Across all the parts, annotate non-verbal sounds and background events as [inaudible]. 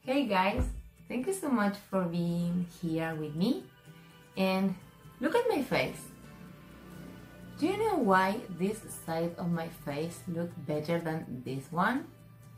Hey guys, thank you so much for being here with me and look at my face. Do you know why this side of my face look better than this one?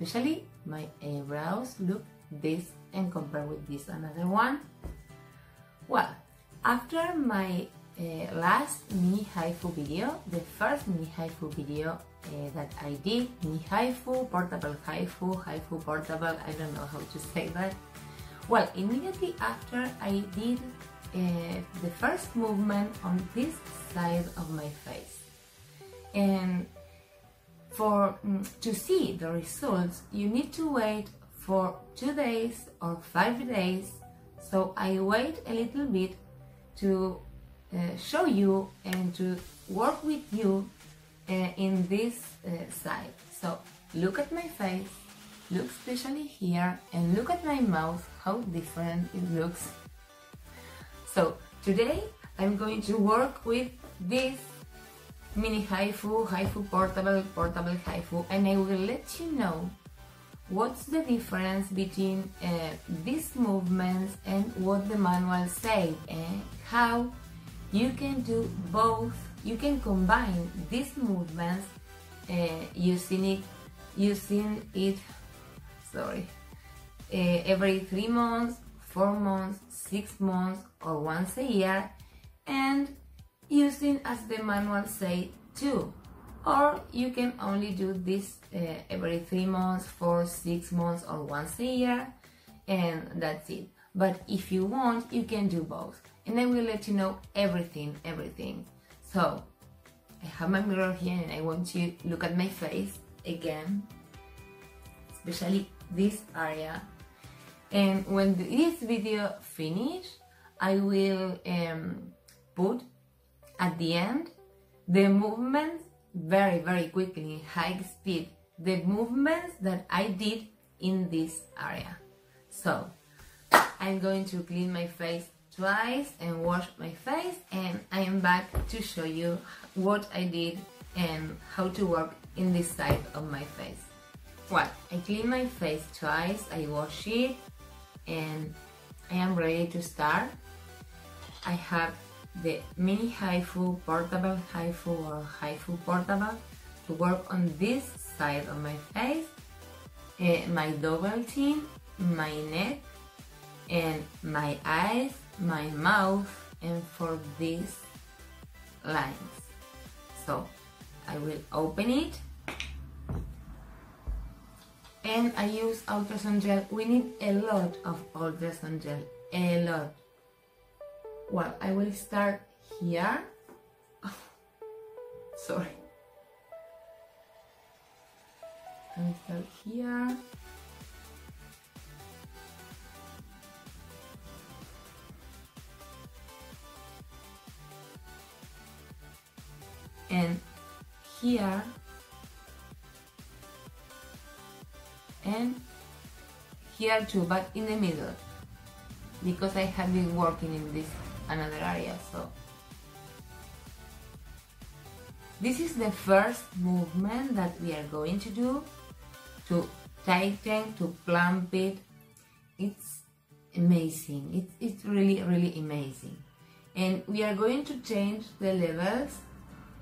Especially my eyebrows look this and compare with this another one. Well, after my uh, last mini HIFU video, the first mini HIFU video uh, that I did, mini HIFU, portable HIFU, HIFU portable, I don't know how to say that. Well, immediately after I did uh, the first movement on this side of my face. And for mm, to see the results, you need to wait for two days or five days. So I wait a little bit to uh, show you and to work with you uh, in this uh, side. So look at my face, look especially here, and look at my mouth, how different it looks. So today I'm going to work with this mini HIFU, HIFU portable, portable HIFU, and I will let you know what's the difference between uh, these movements and what the manual said and how you can do both you can combine these movements uh, using it using it sorry uh, every three months four months six months or once a year and using as the manual say too or you can only do this uh, every three months four six months or once a year and that's it. But if you want you can do both. And I will let you know everything everything so I have my mirror here and I want you to look at my face again especially this area. And when this video finish I will um, put at the end the movements very very quickly high speed the movements that I did in this area. So I'm going to clean my face twice and wash my face and I am back to show you what I did and how to work in this side of my face. Well, I clean my face twice, I wash it and I am ready to start. I have the mini HIFU, portable HIFU or HIFU portable to work on this side of my face, uh, my double chin, my neck and my eyes my mouth and for these lines. So I will open it and I use ultrasound gel. We need a lot of ultrasound gel, a lot. Well, I will start here. [laughs] Sorry. I will start here. And here and here too but in the middle. Because I have been working in this another area so. This is the first movement that we are going to do to tighten to plump it. It's amazing. It's, it's really really amazing. And we are going to change the levels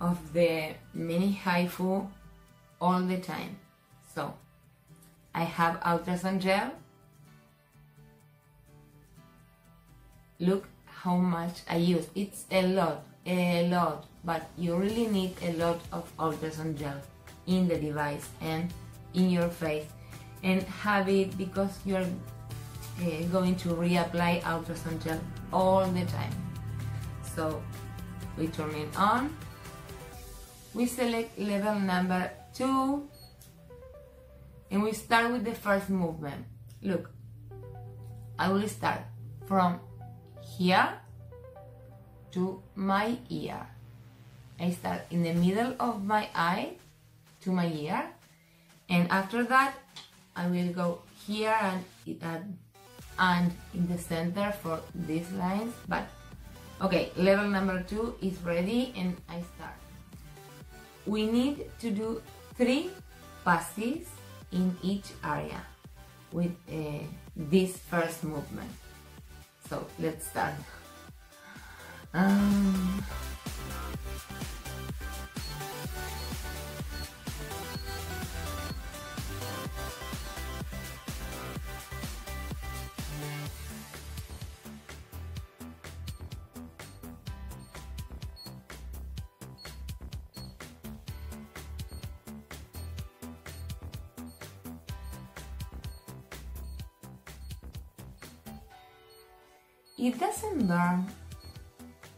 of the mini HIFU all the time. So I have ultrasound gel. Look how much I use. It's a lot, a lot, but you really need a lot of ultrasound gel in the device and in your face and have it because you're uh, going to reapply ultrasound gel all the time. So we turn it on we select level number 2 and we start with the first movement. Look, I will start from here to my ear. I start in the middle of my eye to my ear and after that I will go here and, and in the center for these lines but okay level number two is ready and I start we need to do three passes in each area. with uh, this first movement. So let's start. Um, it doesn't burn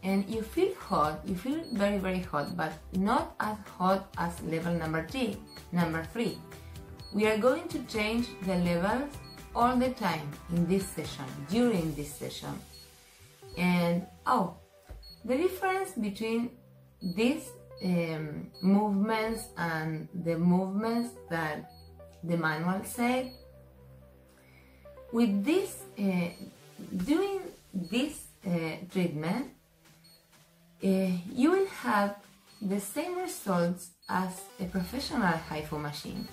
and you feel hot you feel very very hot but not as hot as level number three number three. We are going to change the levels all the time in this session during this session. And oh the difference between these um, movements and the movements that the manual said with this uh, doing this uh, treatment, uh, you will have the same results as a professional HIFU machine.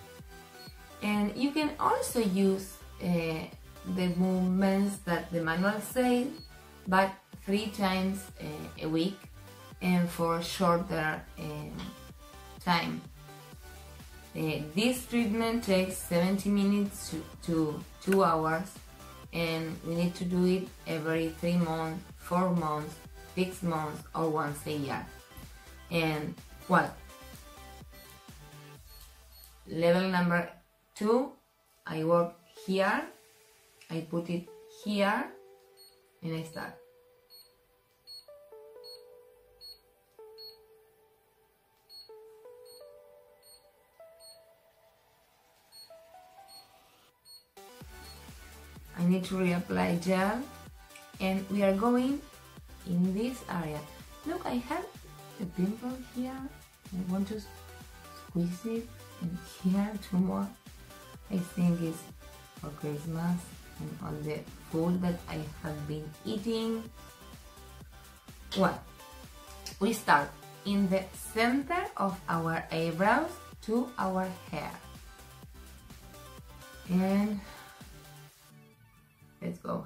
And you can also use uh, the movements that the manual says, but three times uh, a week and for shorter um, time. Uh, this treatment takes 70 minutes to, to 2 hours and we need to do it every three months, four months, six months, or once a year. And what? Level number two, I work here, I put it here, and I start. I need to reapply gel and we are going in this area. Look, I have a pimple here. I want to squeeze it and here [laughs] two more. I think it's for Christmas and on the food that I have been eating. Well, we start in the center of our eyebrows to our hair. And Let's go.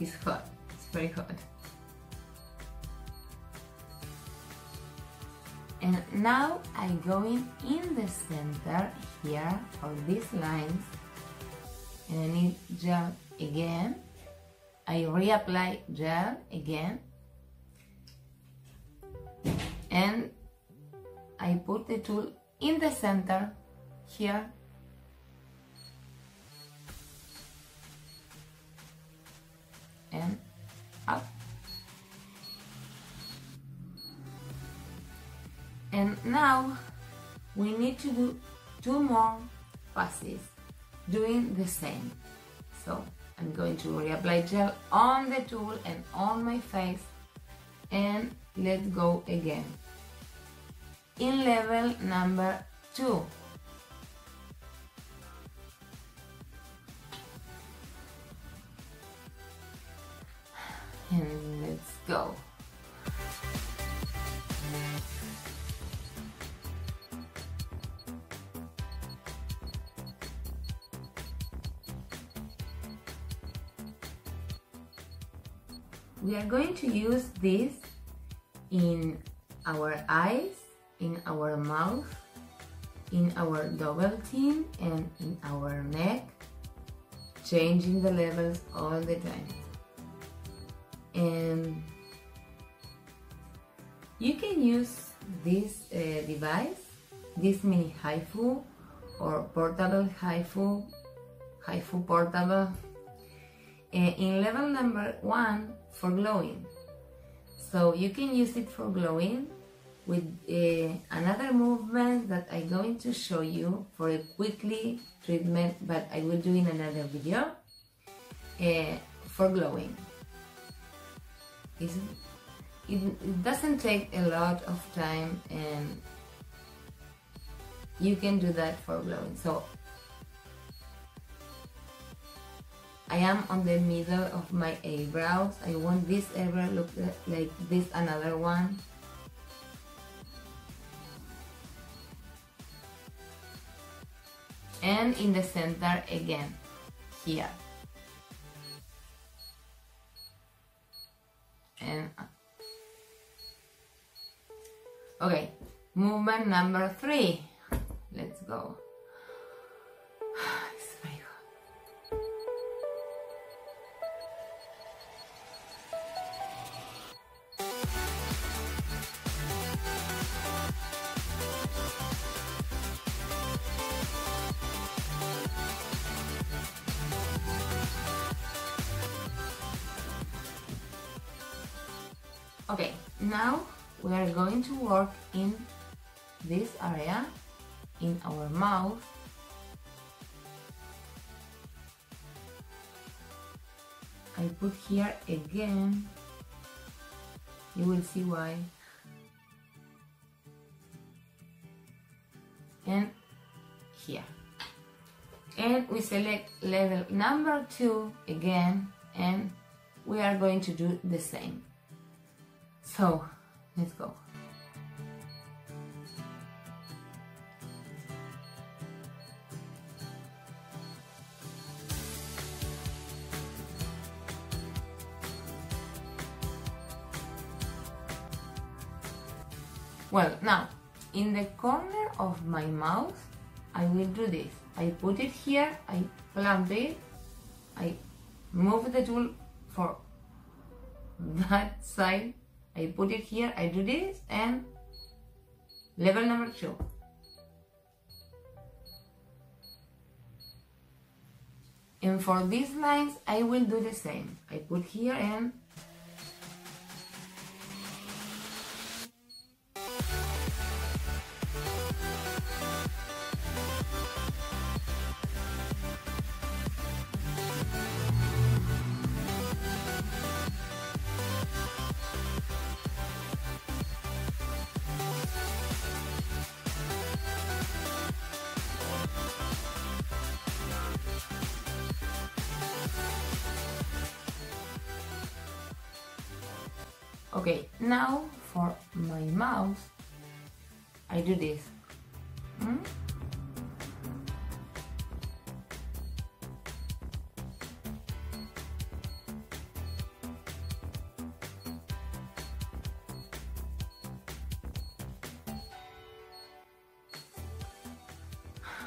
It's hot. It's very hot. And now I'm going in the center here for these lines. And I need gel again. I reapply gel again. And I put the tool in the center here. And up and now we need to do two more passes doing the same. So I'm going to reapply gel on the tool and on my face and let's go again. In level number two. And let's go we are going to use this in our eyes, in our mouth, in our double chin and in our neck, changing the levels all the time. And you can use this uh, device, this mini HIFU or portable HIFU, HIFU portable, uh, in level number one for glowing. So you can use it for glowing with uh, another movement that I'm going to show you for a quickly treatment, but I will do in another video uh, for glowing. It, it doesn't take a lot of time and you can do that for glowing. so I am on the middle of my eyebrows I want this eyebrow look like this another one. And in the center again here. And uh, okay movement number three. Let's go now we are going to work in this area, in our mouth. I put here again, you will see why. And here. And we select level number two again and we are going to do the same. So let's go. Well, now, in the corner of my mouth, I will do this. I put it here, I plump it, I move the tool for [laughs] that side I put it here, I do this and level number two. And for these lines, I will do the same. I put here and Okay, now for my mouth, I do this. Hmm?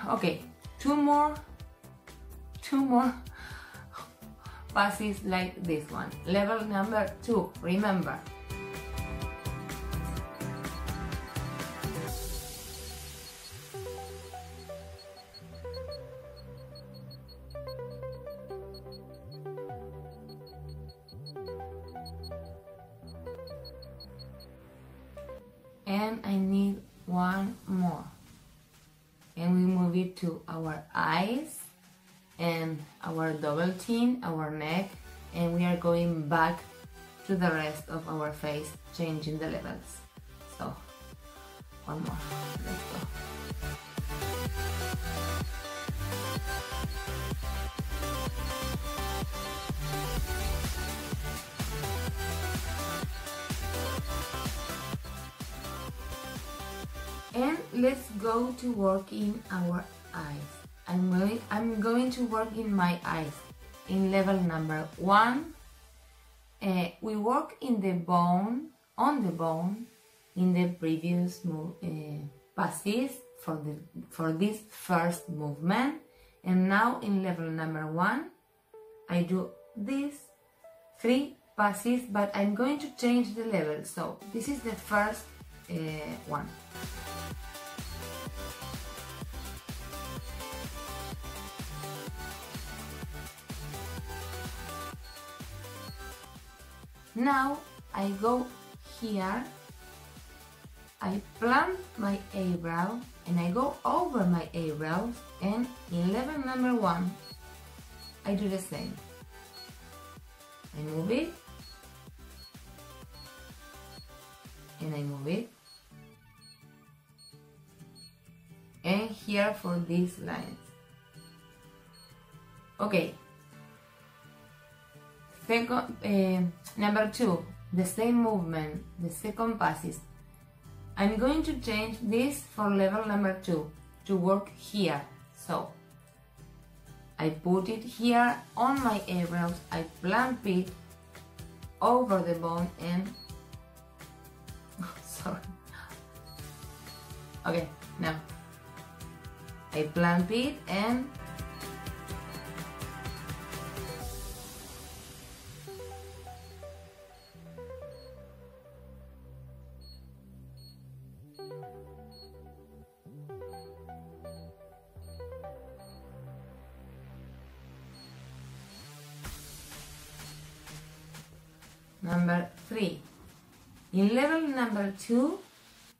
Okay, two more, two more [laughs] passes like this one. Level number two, remember, our neck and we are going back to the rest of our face changing the levels. So one more. Let's go. And let's go to work in our eyes. I'm going, I'm going to work in my eyes in level number one. Uh, we work in the bone on the bone in the previous move, uh, passes for the for this first movement. And now in level number one I do this three passes but I'm going to change the level. So this is the first uh, one Now I go here, I plant my eyebrow and I go over my eyebrows and in level number one, I do the same. I move it and I move it. And here for these lines. Okay. Second, uh, number two, the same movement, the second passes. I'm going to change this for level number two to work here. So I put it here on my eyebrows, I plump it over the bone and [laughs] sorry okay now I plump it and number 3 in level number 2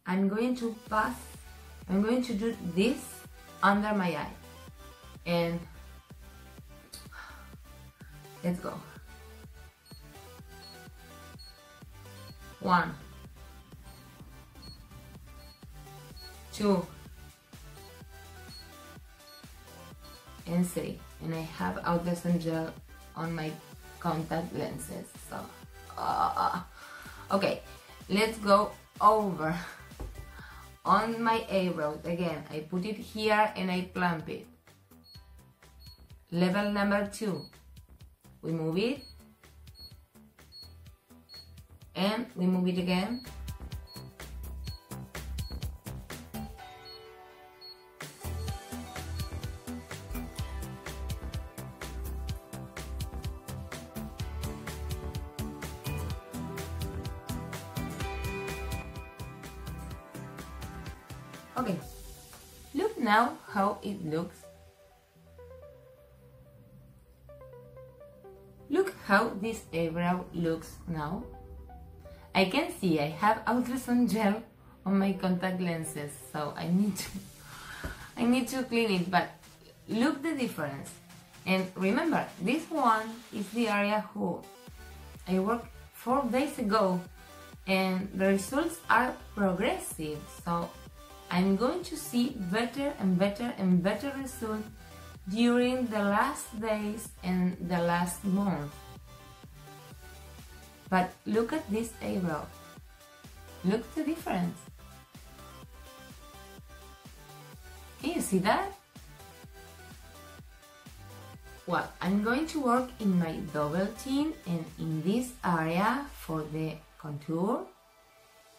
I'm going to pass I'm going to do this under my eye. And let's go. One. Two. And three. And I have ultrasound gel on my contact lenses so uh, okay let's go over. On my eyebrows again I put it here and I plump it. Level number two. We move it. And we move it again looks. Look how this eyebrow looks now. I can see I have ultrasound gel on my contact lenses, so I need to [laughs] I need to clean it, but look the difference. And remember, this one is the area who I worked four days ago and the results are progressive, so I'm going to see better and better and better results during the last days and the last month. But look at this eyebrow. Look the difference. Can you see that? Well, I'm going to work in my double chin and in this area for the contour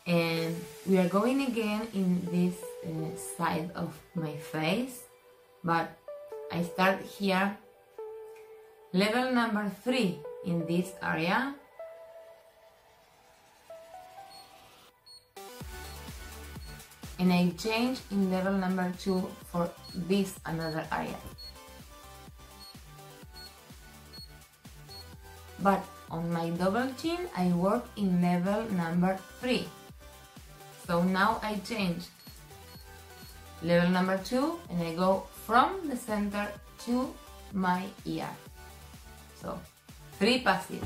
and we are going again in this uh, side of my face but I start here. Level number three in this area. And I change in level number two for this another area. But on my double chin I work in level number three so now I change level number two and I go from the center to my ear. So three passes.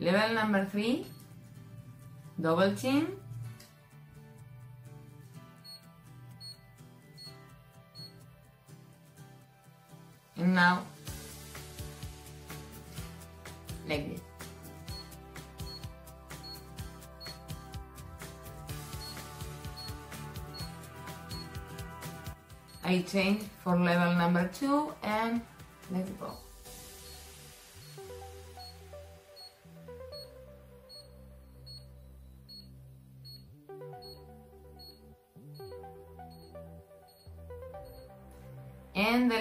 Level number three double chin. And now like this I change for level number two and let's go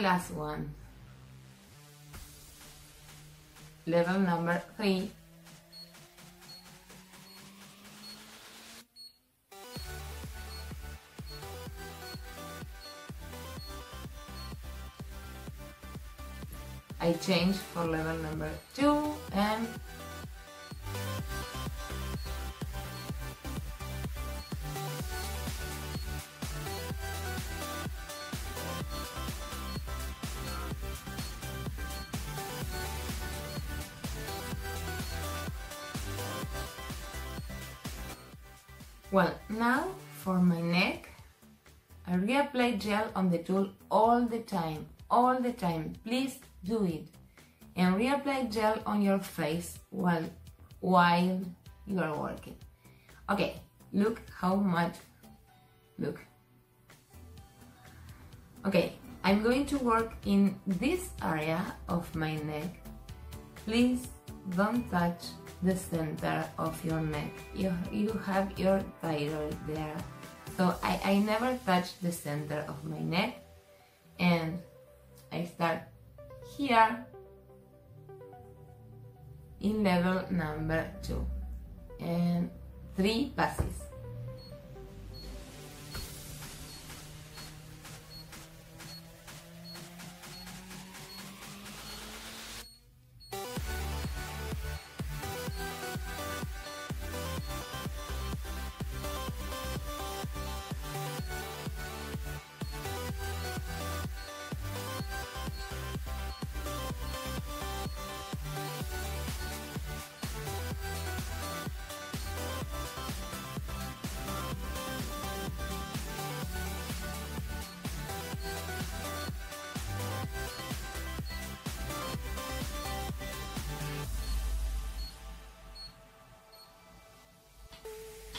last one. Level number three. I change for level number two and Well, now for my neck, I reapply gel on the tool all the time, all the time. Please do it. And reapply gel on your face while, while you are working. Okay, look how much, look. Okay, I'm going to work in this area of my neck. Please don't touch the center of your neck. You, you have your thyroid there. So I, I never touch the center of my neck and I start here in level number two and three passes.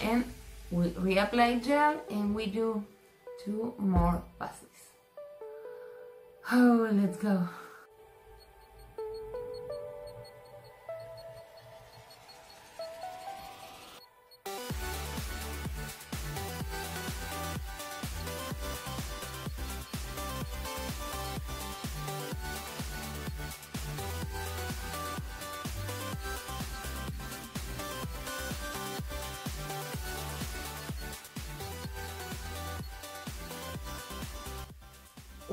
And we reapply gel and we do two more passes. Oh, let's go.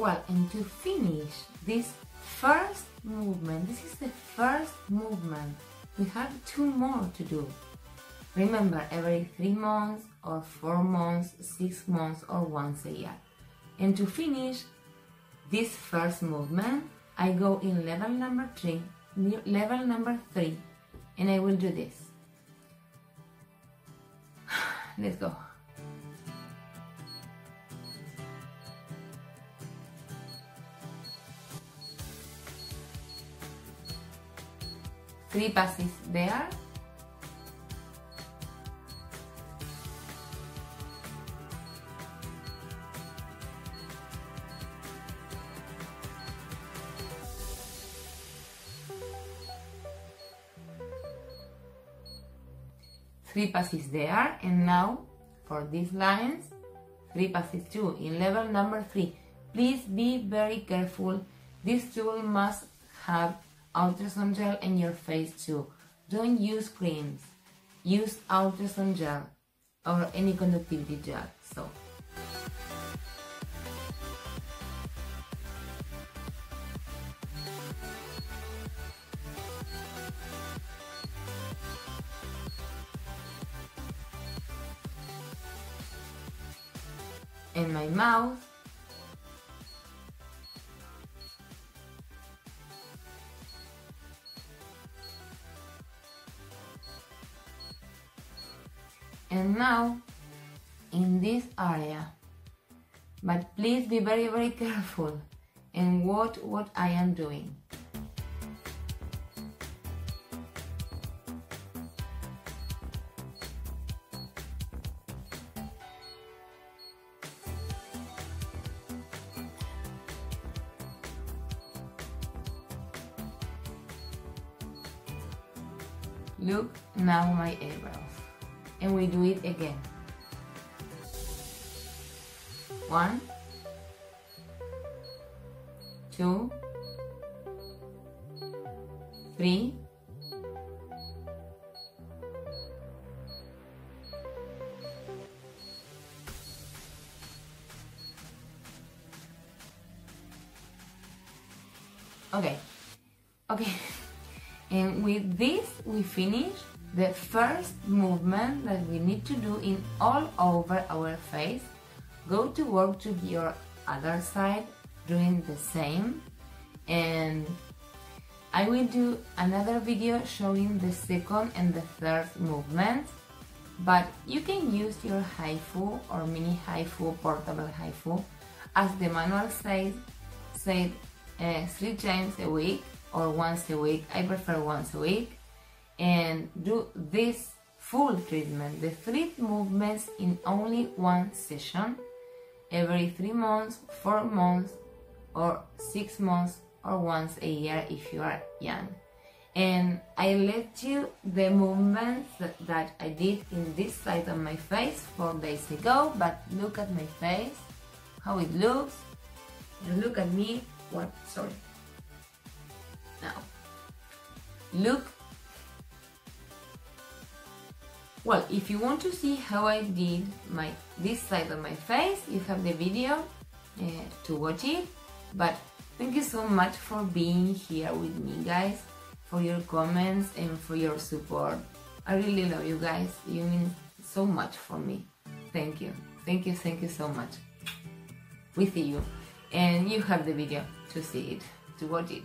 Well, and to finish this first movement, this is the first movement. We have two more to do. Remember, every three months or four months, six months or once a year. And to finish this first movement, I go in level number three, level number three, and I will do this. [sighs] Let's go. Three passes there three passes there and now for these lines three passes too in level number three. Please be very careful. This tool must have ultrasound gel in your face too. Don't use creams. Use ultrasound gel or any conductivity gel. So. In my mouth now in this area. But please be very very careful in what what I am doing. Look now my eyebrows and we do it again. One, two, three, Okay, okay, [laughs] and with this we finish the first movement that we need to do in all over our face. Go to work to your other side doing the same. And I will do another video showing the second and the third movement. But you can use your HIFU or mini HIFU, portable HIFU, as the manual says, said uh, three times a week or once a week. I prefer once a week and do this full treatment, the three movements in only one session every three months, four months, or six months, or once a year if you are young. And I let you the movements that I did in this side of my face four days ago, but look at my face, how it looks, and look at me, what, sorry. Now, look well, if you want to see how I did my this side of my face, you have the video uh, to watch it. But thank you so much for being here with me, guys, for your comments and for your support. I really love you guys. You mean so much for me. Thank you. Thank you, thank you so much. We see you. And you have the video to see it, to watch it.